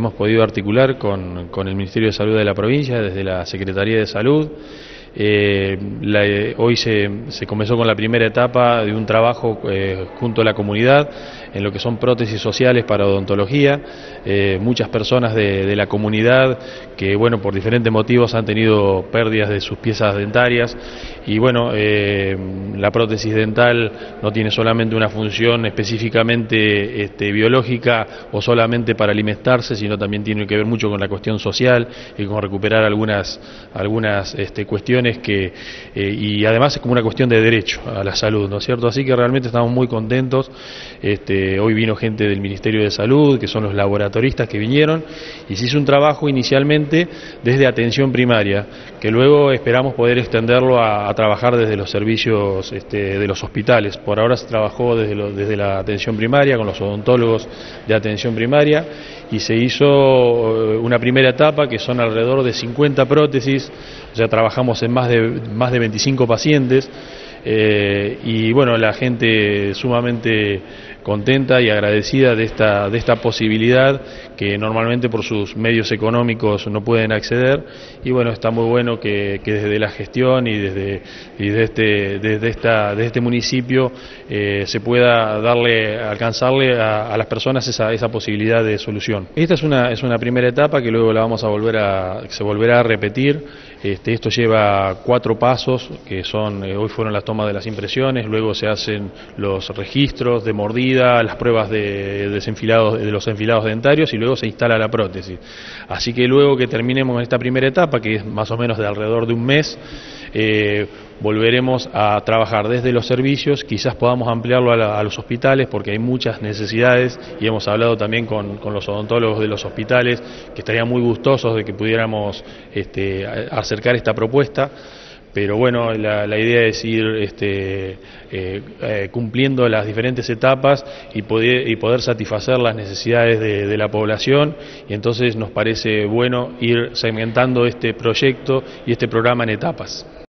hemos podido articular con, con el Ministerio de Salud de la provincia, desde la Secretaría de Salud, eh, la, hoy se, se, comenzó con la primera etapa de un trabajo eh, junto a la comunidad en lo que son prótesis sociales para odontología. Eh, muchas personas de, de, la comunidad que, bueno, por diferentes motivos han tenido pérdidas de sus piezas dentarias y, bueno, eh, la prótesis dental no tiene solamente una función específicamente este, biológica o solamente para alimentarse, sino también tiene que ver mucho con la cuestión social y con recuperar algunas, algunas este, cuestiones que, eh, y además es como una cuestión de derecho a la salud, ¿no es cierto? Así que realmente estamos muy contentos. Este, hoy vino gente del Ministerio de Salud, que son los laboratoristas que vinieron, y se hizo un trabajo inicialmente desde atención primaria, que luego esperamos poder extenderlo a, trabajar desde los servicios este, de los hospitales. Por ahora se trabajó desde, desde la atención primaria, con los odontólogos de atención primaria, y se hizo eh, una primera etapa que son alrededor de 50 prótesis, sea, trabajamos en más de, más de 25 pacientes. Eh, y bueno, la gente sumamente contenta y agradecida de esta, de esta posibilidad que normalmente por sus medios económicos no pueden acceder y bueno, está muy bueno que, que desde la gestión y desde, y desde, este, desde, esta, desde este municipio eh, se pueda darle, alcanzarle a, a, las personas esa, esa posibilidad de solución. Esta es una, es una primera etapa que luego la vamos a volver a, se volverá a repetir. Este, esto lleva cuatro pasos que son, eh, hoy fueron las tomas de las impresiones, luego se hacen los registros de mordida, las pruebas de, desenfilados, de los enfilados dentarios y luego se instala la prótesis. Así que luego que terminemos esta primera etapa, que es más o menos de alrededor de un mes, eh, volveremos a trabajar desde los servicios, quizás podamos ampliarlo a, los hospitales porque hay muchas necesidades y hemos hablado también con, con, los odontólogos de los hospitales que estarían muy gustosos de que pudiéramos este, acercar esta propuesta pero bueno, la, idea es ir este, eh, eh, cumpliendo las diferentes etapas y poder, y poder satisfacer las necesidades de, de, la población y entonces nos parece bueno ir segmentando este proyecto y este programa en etapas.